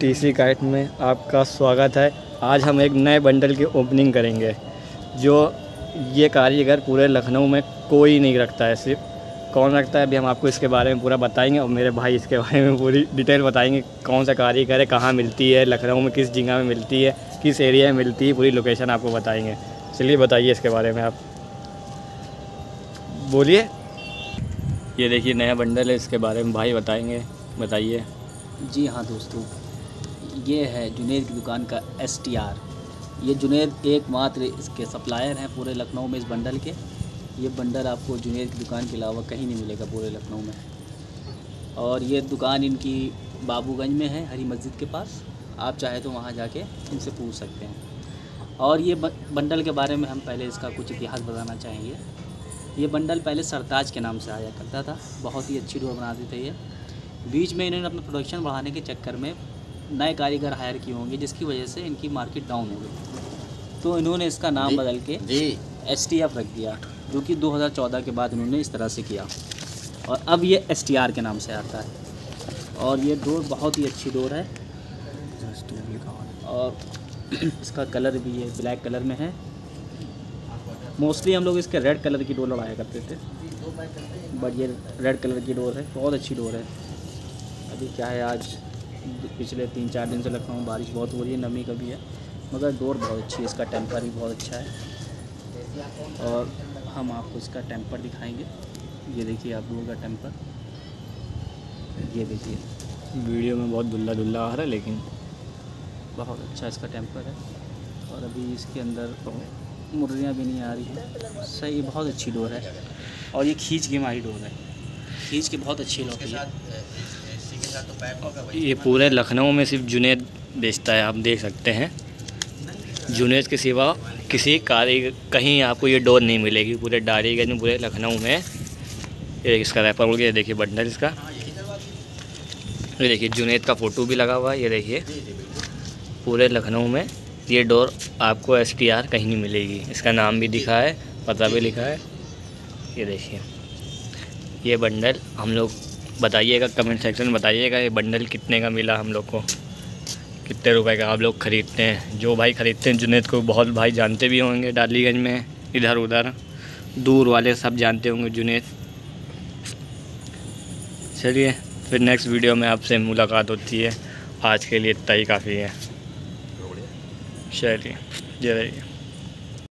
TC kite में आपका स्वागत है। आज हम एक नए बंडल की ओपनिंग करेंगे जो ये कारीगर पूरे लखनऊ में कोई नहीं रखता है सिर्फ़ कौन रखता है अभी हम आपको इसके बारे में पूरा बताएँगे और मेरे भाई इसके बारे में पूरी डिटेल बताएँगे कौन सा कारीगर है कहाँ मिलती है लखनऊ में किस जगह में मिलती है किस एरिया में मिलती है पूरी लोकेशन आपको बताएँगे। चलिए बताइए इसके बारे में आप। बोलिए। ये देखिए नया बंडल है इसके बारे में भाई बताएँगे बताइए। जी हाँ दोस्तों ये है जुनेद की दुकान का एस टी आर ये जुनेद एकमात्र इसके सप्लायर हैं पूरे लखनऊ में इस बंडल के। ये बंडल आपको जुनेद की दुकान के अलावा कहीं नहीं मिलेगा पूरे लखनऊ में। और ये दुकान इनकी बाबूगंज में है, हरी मस्जिद के पास। आप चाहे तो वहाँ जाके इनसे पूछ सकते हैं। और ये बंडल के बारे में हम पहले इसका कुछ इतिहास बताना चाहेंगे। ये बंडल पहले सरताज के नाम से आया करता था। बहुत ही अच्छी डोर बनाते थे ये। बीच में इन्होंने अपना प्रोडक्शन बढ़ाने के चक्कर में नए कारीगर हायर किए होंगे जिसकी वजह से इनकी मार्केट डाउन हो गई। तो इन्होंने इसका नाम बदल के एस टी एफ़ रख दिया जो कि 2014 के बाद इन्होंने इस तरह से किया। और अब ये एस टी आर के नाम से आता है। और ये डोर बहुत ही अच्छी डोर है। और इसका कलर भी ये ब्लैक कलर में है। मोस्टली हम लोग इसके रेड कलर की डोर लगाया करते थे। बट ये रेड कलर की डोर है बहुत अच्छी डोर है। अभी क्या है आज? पिछले तीन चार दिन से लग रहा हूँ, बारिश बहुत हो रही है, नमी का भी है, मगर डोर बहुत अच्छी है, इसका टेम्पर भी बहुत अच्छा है। और हम आपको इसका टेम्पर दिखाएँगे। ये देखिए आप लोगों का टेम्पर। ये देखिए। वीडियो में बहुत दुल्ला दुल्ला आ रहा है, लेकिन बहुत अच्छा इसका टेम्पर है। और अभी इसके अंदर मुर्रियाँ भी नहीं आ रही हैं। सही, बहुत अच्छी डोर है। और ये खींच के मारी डोर है। खींच के बहुत अच्छी लॉक है। ये पूरे लखनऊ में सिर्फ़ जुनेद बेचता है आप देख सकते हैं। जुनेद के सिवा किसी कारीगर कहीं आपको ये डोर नहीं मिलेगी। पूरे डारीगंज में पूरे लखनऊ में। ये इसका रैपर उड़ गया देखिए बंडल इसका। ये देखिए जुनेद का फ़ोटो भी लगा हुआ है ये देखिए। पूरे लखनऊ में ये डोर आपको एस टी आर कहीं नहीं मिलेगी। इसका नाम भी दिखा है पता भी लिखा है। ये देखिए। ये बंडल हम लोग बताइएगा कमेंट सेक्शन में बताइएगा ये बंडल कितने का मिला हम लोग को। कितने रुपए का आप लोग ख़रीदते हैं? जो भाई ख़रीदते हैं, जुनेद को बहुत भाई जानते भी होंगे डालीगंज में, इधर उधर। दूर वाले सब जानते होंगे, जुनेद। चलिए, फिर नेक्स्ट वीडियो में आपसे मुलाकात होती है। आज के लिए इतना ही काफ़ी है। चलिए, जय रही